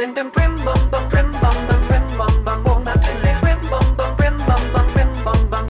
Send them 찌찌기다 brim bum bum brim bum bum.